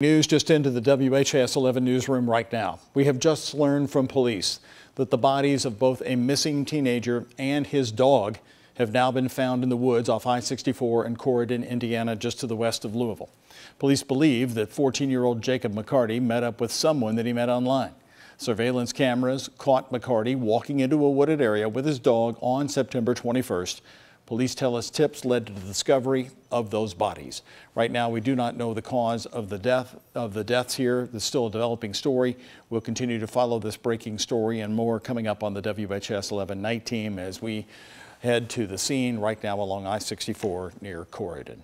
News just into the WHAS 11 newsroom right now. We have just learned from police that the bodies of both a missing teenager and his dog have now been found in the woods off I-64 in Corydon, Indiana, just to the west of Louisville. Police believe that 14-year-old Jacob McCarty met up with someone that he met online. Surveillance cameras caught McCarty walking into a wooded area with his dog on September 21st. Police tell us tips led to the discovery of those bodies. Right now, we do not know the cause of the death of the deaths here. It's still a developing story. We'll continue to follow this breaking story and more coming up on the WHAS 11 night team as we head to the scene right now along I-64 near Corydon.